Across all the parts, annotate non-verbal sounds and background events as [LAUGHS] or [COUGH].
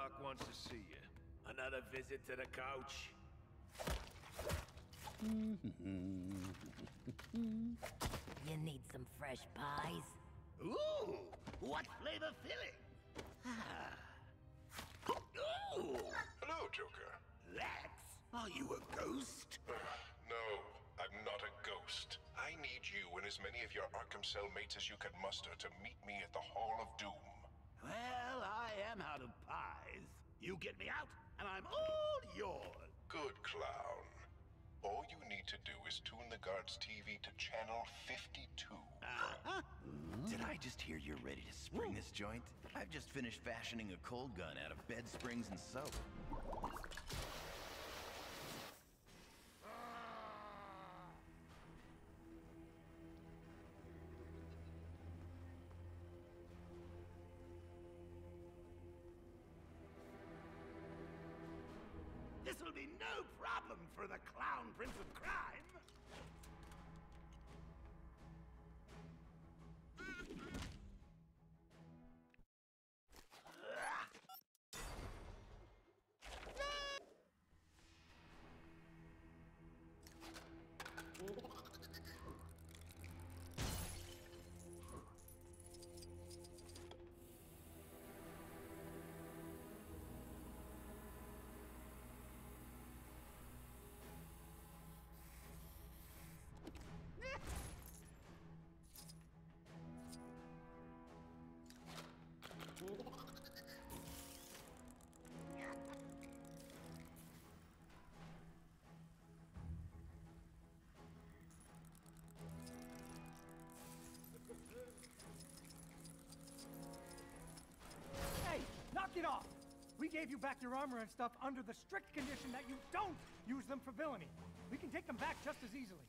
Doc wants to see you. Another visit to the couch? [LAUGHS] You need some fresh pies? Ooh, what flavor filling? Ah. Ooh, Hello, Joker. Lex, are you a ghost? [SIGHS] No, I'm not a ghost. I need you and as many of your Arkham cellmates as you can muster to meet me at the Hall of Doom. Well, I am out of pies. You get me out, and I'm all yours. Good clown. All you need to do is tune the guard's TV to channel 52. Uh-huh. Did I just hear you're ready to spring this joint? I've just finished fashioning a cold gun out of bed springs and soap. Problem for the clown prince of crime. Gave you back your armor and stuff under the strict condition that you don't use them for villainy. We can take them back just as easily.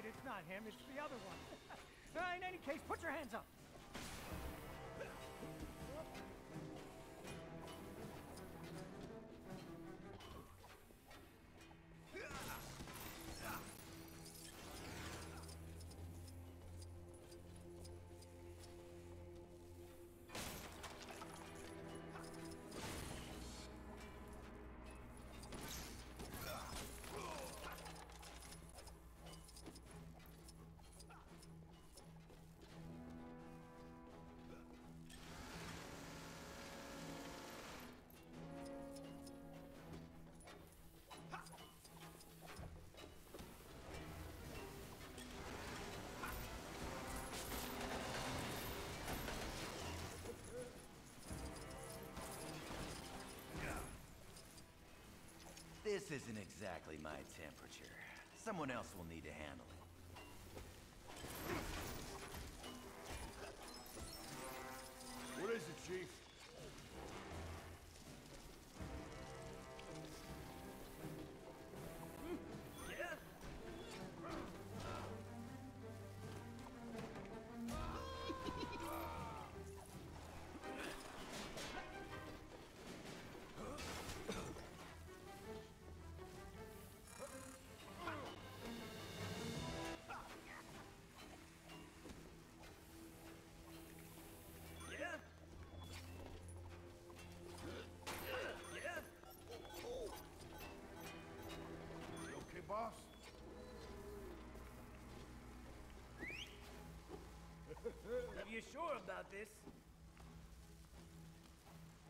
Wait, it's not him, it's the other one. [LAUGHS] In any case, put your hands up. This isn't exactly my temperature. Someone else will need to handle it. What is it, Chief? Are you sure about this?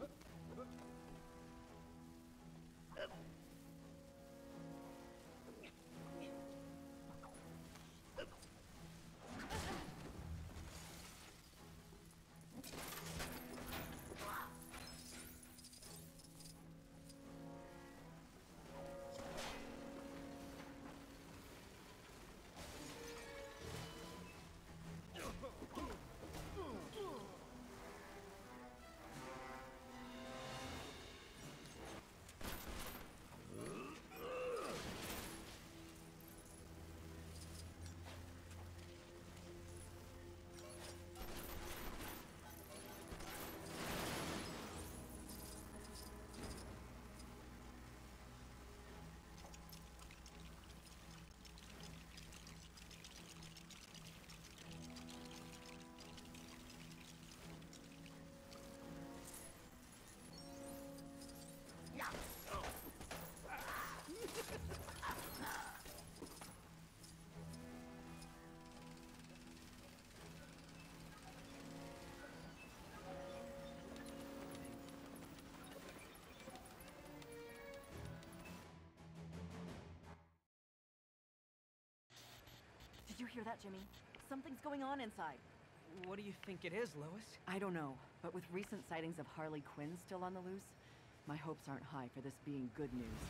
Uh, hear that, Jimmy? Something's going on inside. What do you think it is, Lois? I don't know, but with recent sightings of Harley Quinn still on the loose, my hopes aren't high for this being good news.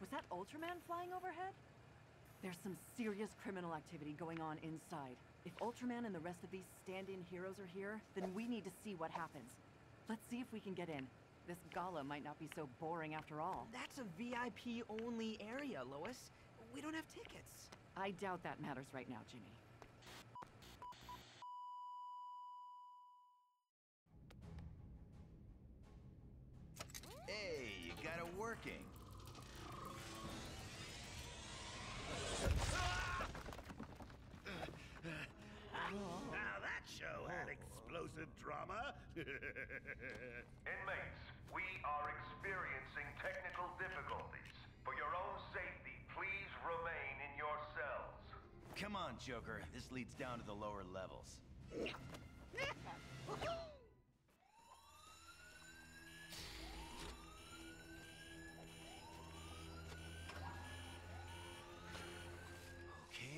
Was that Ultraman flying overhead? There's some serious criminal activity going on inside. If Ultraman and the rest of these stand-in heroes are here, then we need to see what happens. Let's see if we can get in. This gala might not be so boring after all. That's a VIP only area, Lois. We don't have tickets. I doubt that matters right now, Jimmy. Hey, you got it working. Now that show had explosive drama. [LAUGHS] Inmates, we are experiencing technical difficulties. Come on, Joker. This leads down to the lower levels. Okay,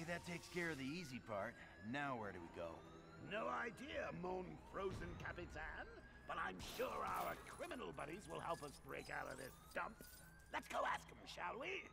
that takes care of the easy part. Now where do we go? no idea, Mon Frozen Capitan. But I'm sure our criminal buddies will help us break out of this dump. Let's go ask them, shall we?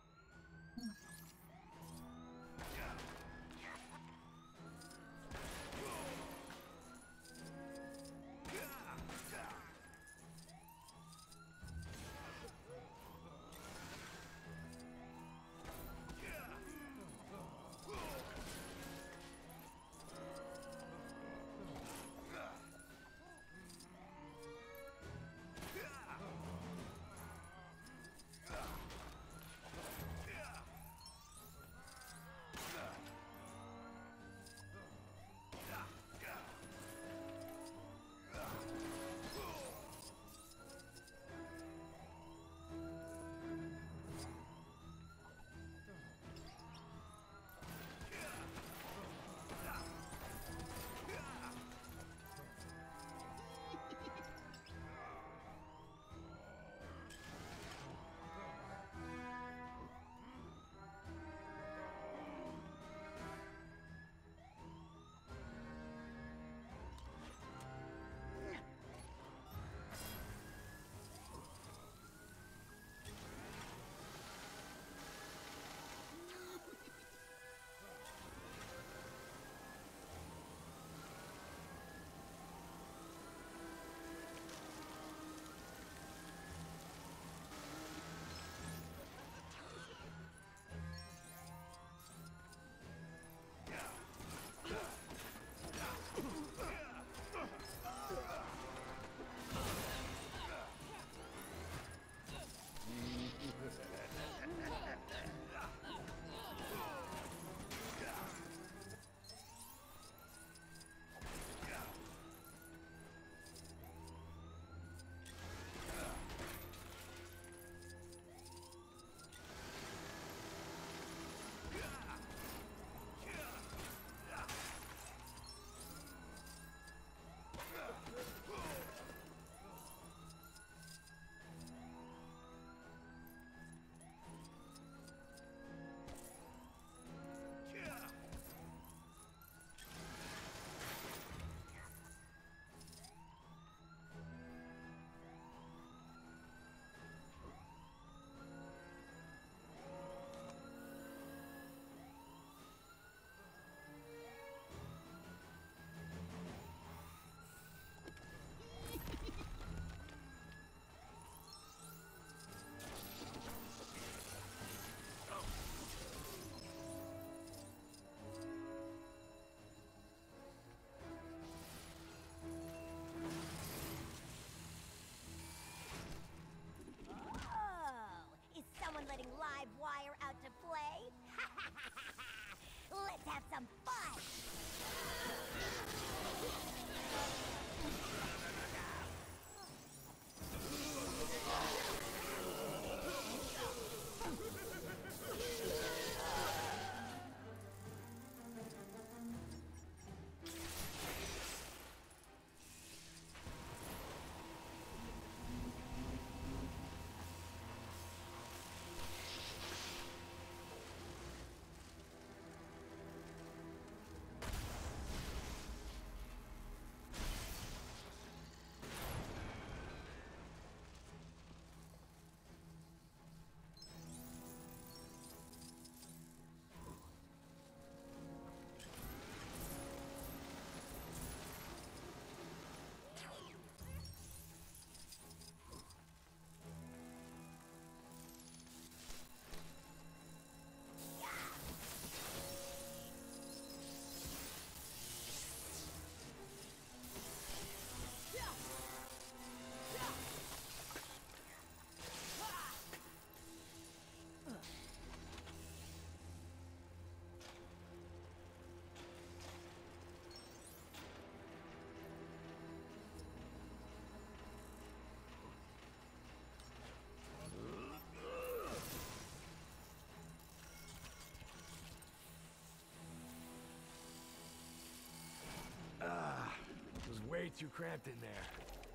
Too cramped in there.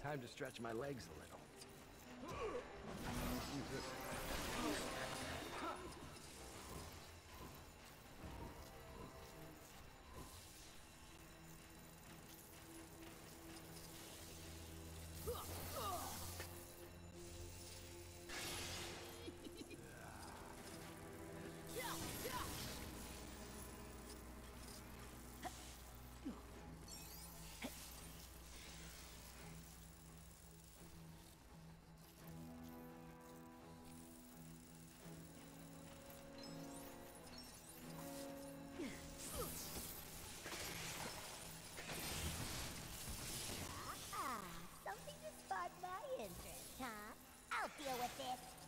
Time to stretch my legs a little. With this.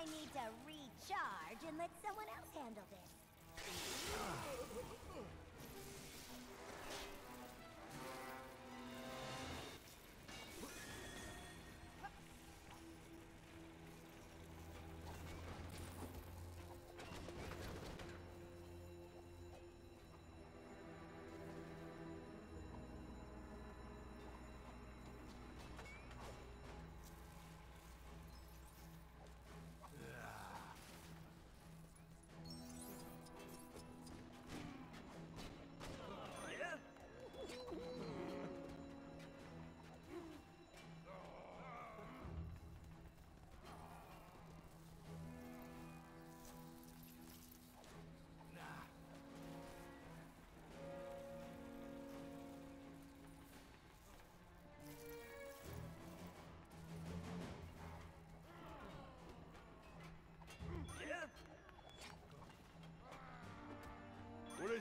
I need to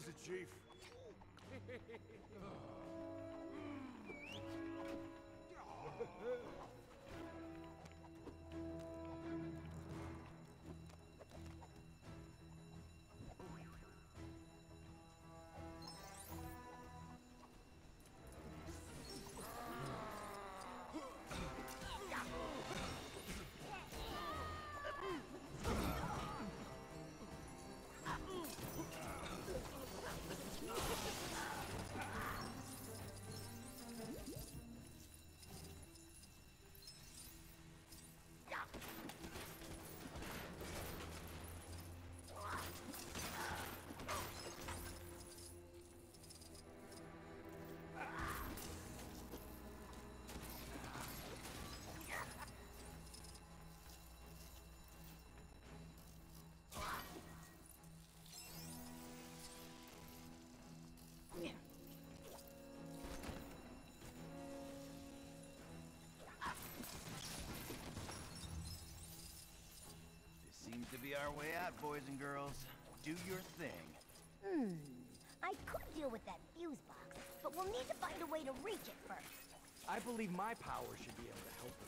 It, Chief? [LAUGHS] our way out, boys and girls. Do your thing. Hmm. I could deal with that fuse box, but we'll need to find a way to reach it first. I believe my power should be able to help with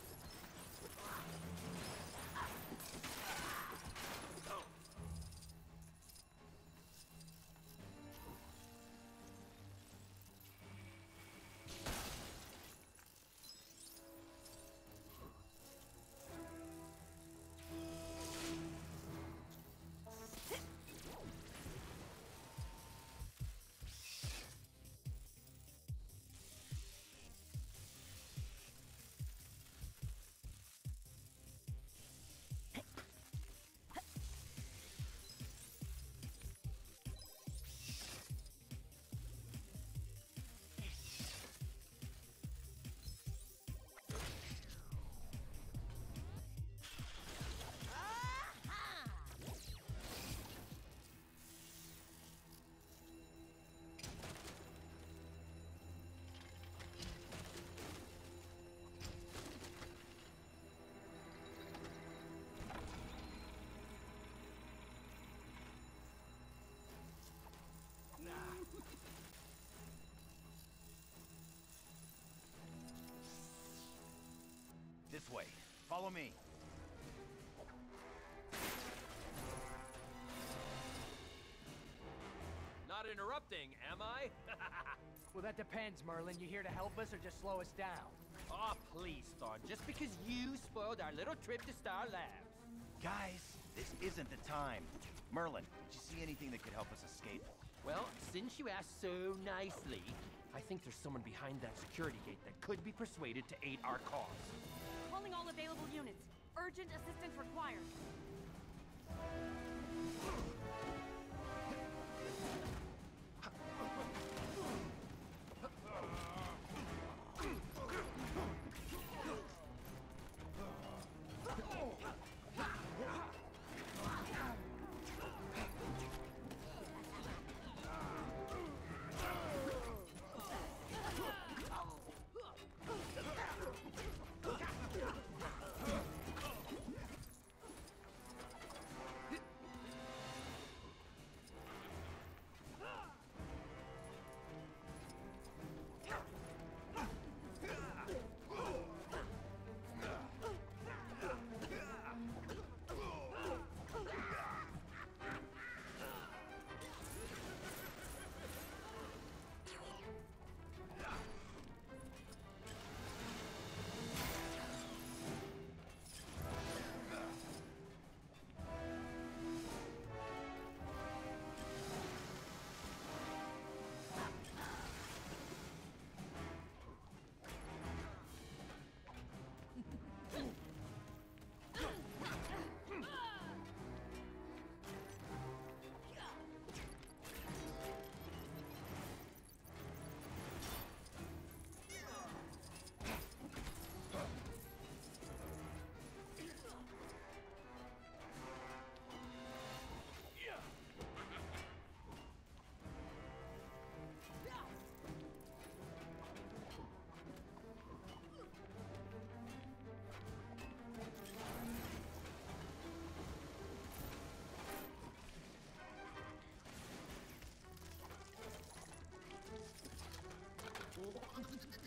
Follow me. Not interrupting, am I? [LAUGHS] Well, that depends, Merlyn. You here to help us or just slow us down? oh, please, Thorn. Just because you spoiled our little trip to Star Labs. Guys, this isn't the time. Merlyn, did you see anything that could help us escape? Well, since you asked so nicely, I think there's someone behind that security gate that could be persuaded to aid our cause. All available units. Urgent assistance required. Is.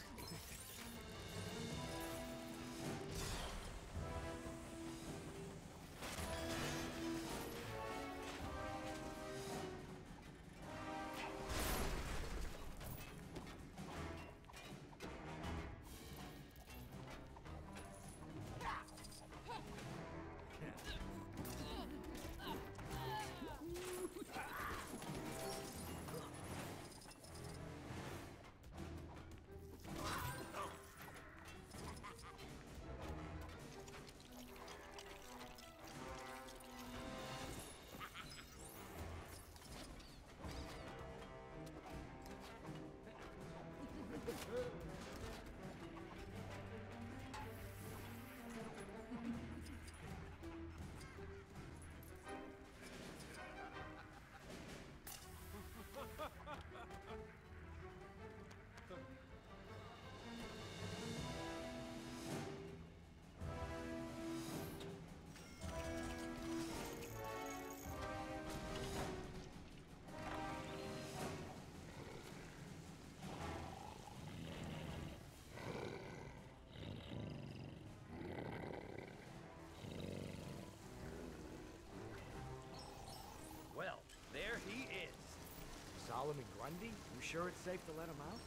Solomon Grundy? You sure it's safe to let him out?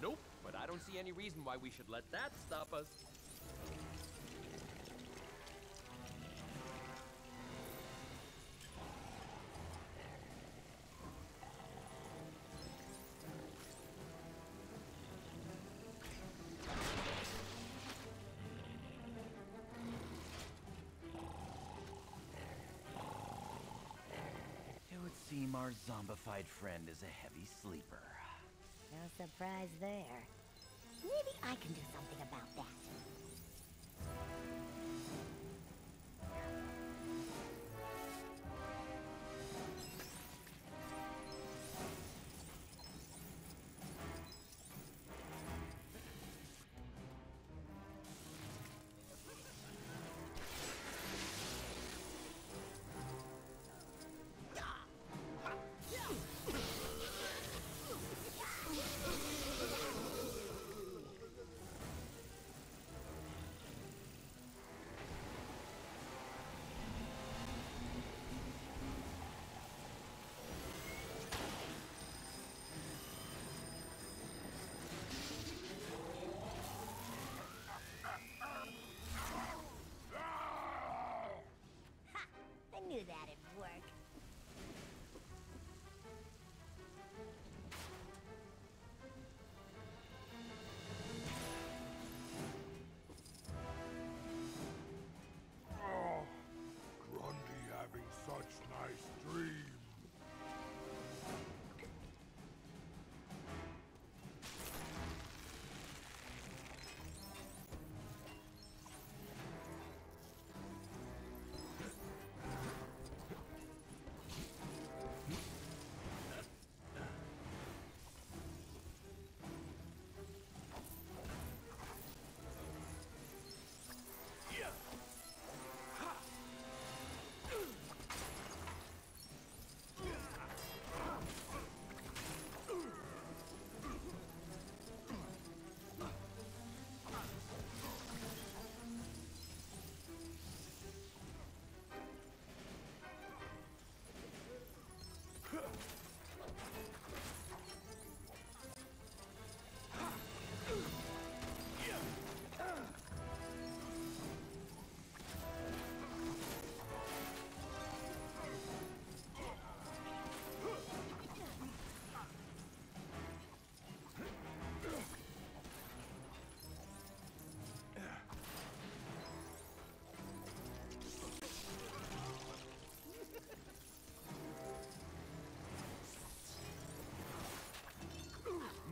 Nope, but I don't see any reason why we should let that stop us. It our zombified friend is a heavy sleeper. No surprise there. Maybe I can do something about that.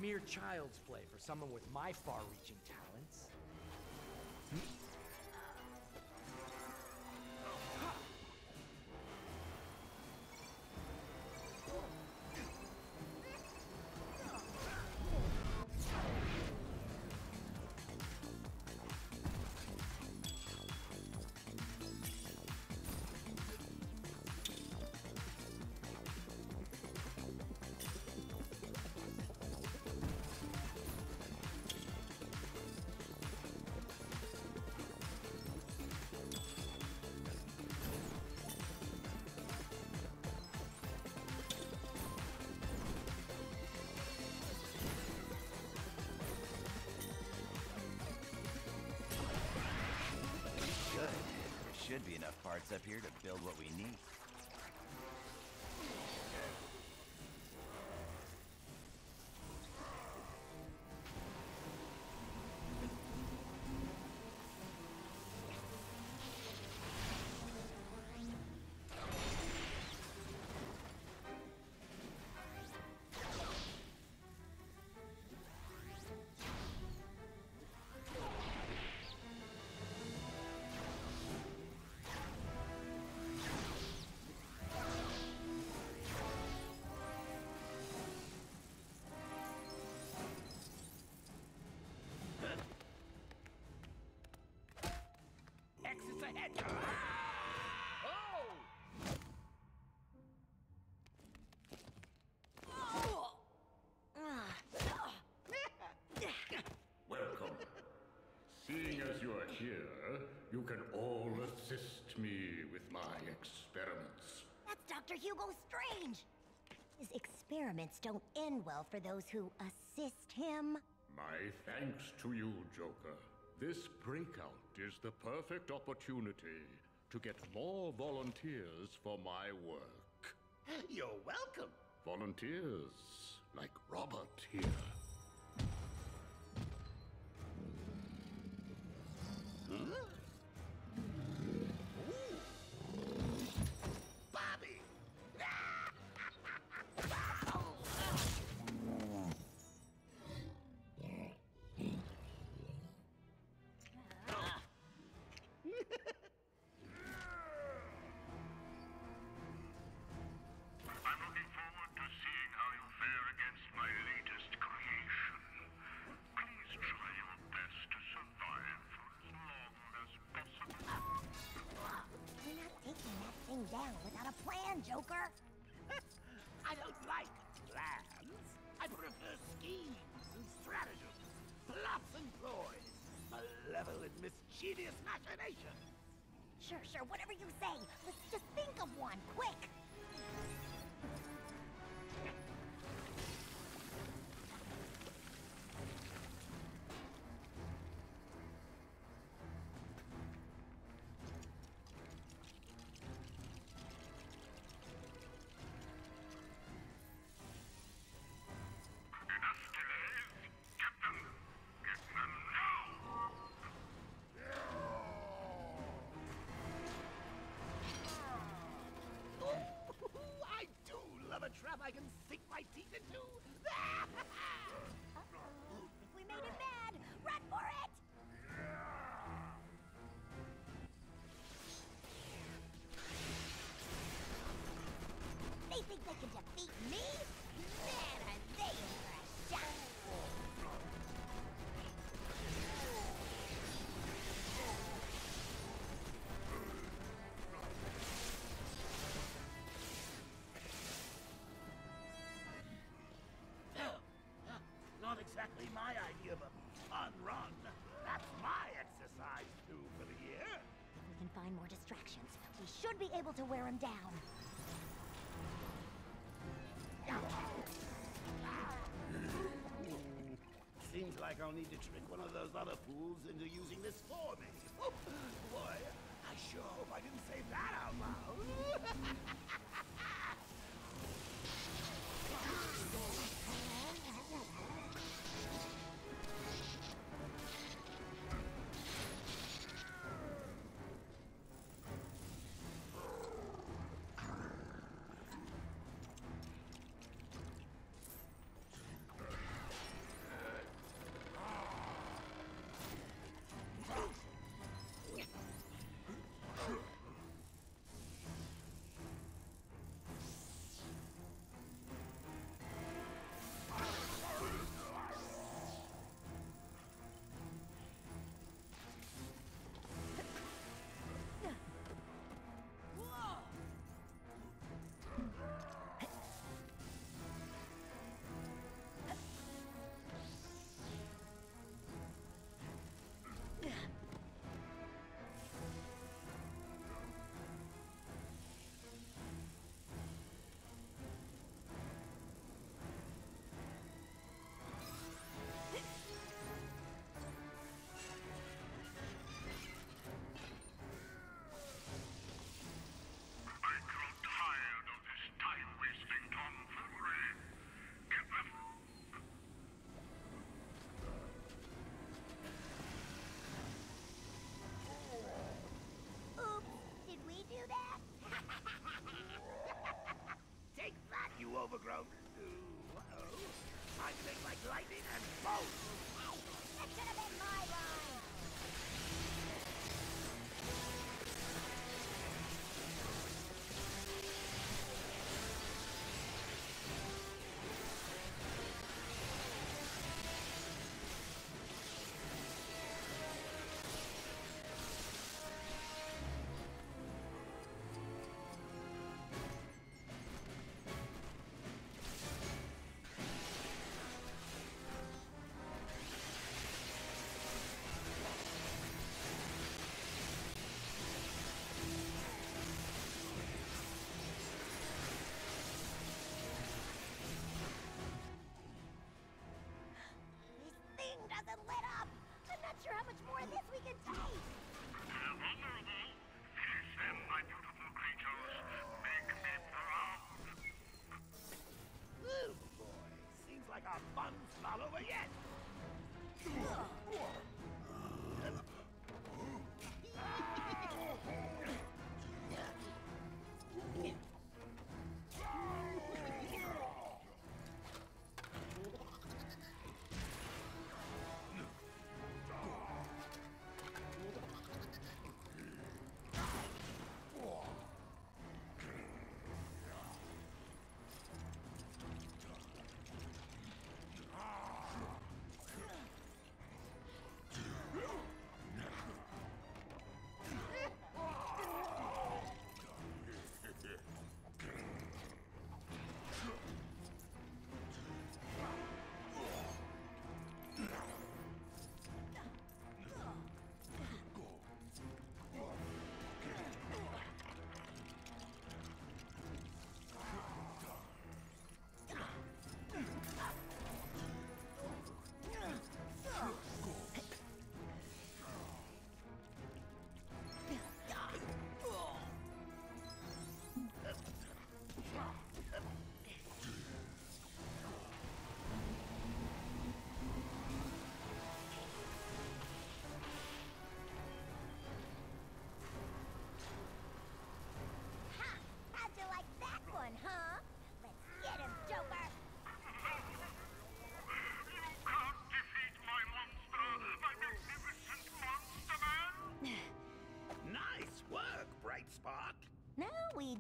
Mere child's play for someone with my far-reaching talents. Up here to build what we need. Oh! Welcome. Seeing as you are here, you can all assist me with my experiments. That's Dr. Hugo Strange! His experiments don't end well for those who assist him. My thanks to you, Joker. This breakout is the perfect opportunity to get more volunteers for my work. [GASPS] You're welcome. Volunteers like Robert here. Sure, sure, whatever you say. They can defeat me? Man, are they in for a shock! Not exactly my idea of a fun run. That's my exercise too for the year. If we can find more distractions, we should be able to wear him down. I'll need to trick one of those other fools into using this for me. [LAUGHS] Boy, I sure hope I didn't say that out loud. [LAUGHS]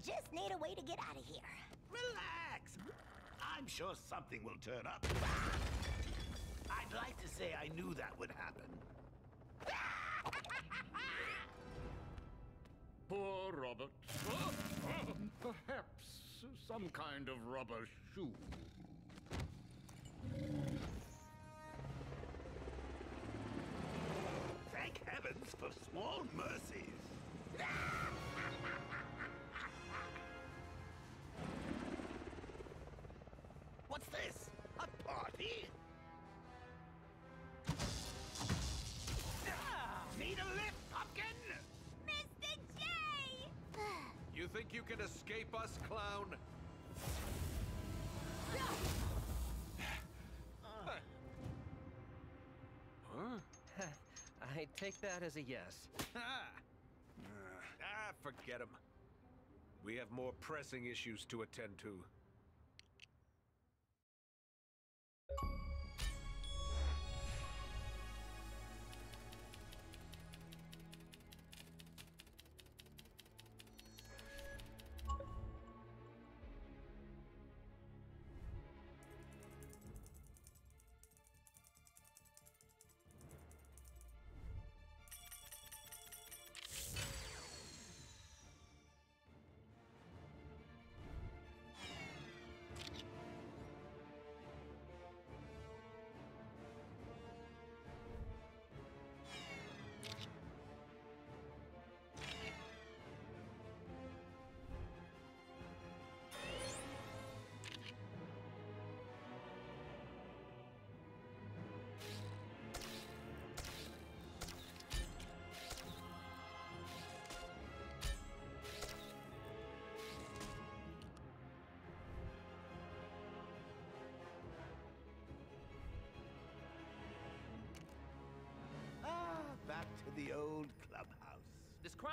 just need a way to get out of here. Relax. I'm sure something will turn up. I'd like to say I knew that would happen. [LAUGHS] Poor Robert. [LAUGHS] Perhaps some kind of rubber shoe. Thank heavens for small mercies. Think you can escape us, clown? Huh? [LAUGHS] I take that as a yes. Ah, ah forget him. We have more pressing issues to attend to.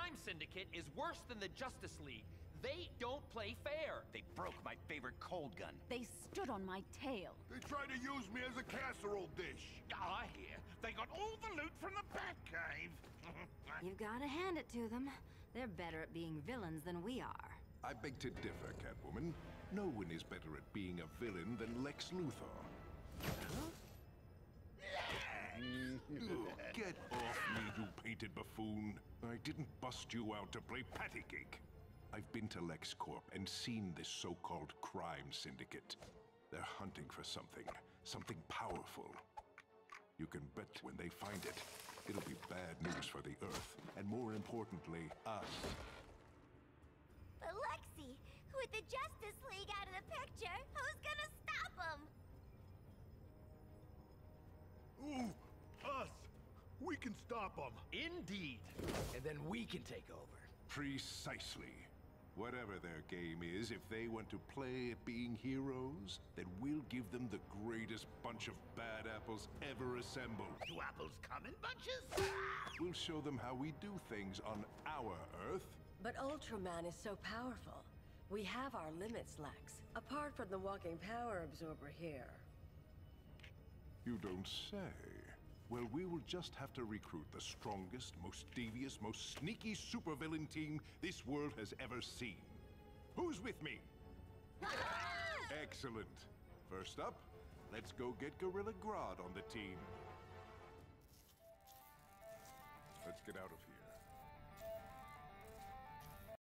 Crime syndicate is worse than the Justice League. They don't play fair. They broke my favorite cold gun. They stood on my tail. They tried to use me as a casserole dish. Ah, I hear they got all the loot from the Batcave. [LAUGHS] You've gotta hand it to them. They're better at being villains than we are. I beg to differ, Catwoman. No one is better at being a villain than Lex Luthor. Ugh, [LAUGHS] Get off me, you painted buffoon. I didn't bust you out to play patty cake. I've been to LexCorp and seen this so-called crime syndicate. They're hunting for something, something powerful. You can bet when they find it, it'll be bad news for the Earth, and more importantly, us. But Lexi, with the Justice League out of the picture, who's gonna stop them? Ooh, us. We can stop them. Indeed. And then we can take over. Precisely. Whatever their game is, if they want to play at being heroes, then we'll give them the greatest bunch of bad apples ever assembled. Do apples come in bunches? We'll show them how we do things on our Earth. But Ultraman is so powerful. We have our limits, Lex. Apart from the walking power absorber here. You don't say. Well, we will just have to recruit the strongest, most devious, most sneaky supervillain team this world has ever seen. Who's with me? [LAUGHS] Excellent. First up, let's go get Gorilla Grodd on the team. Let's get out of here.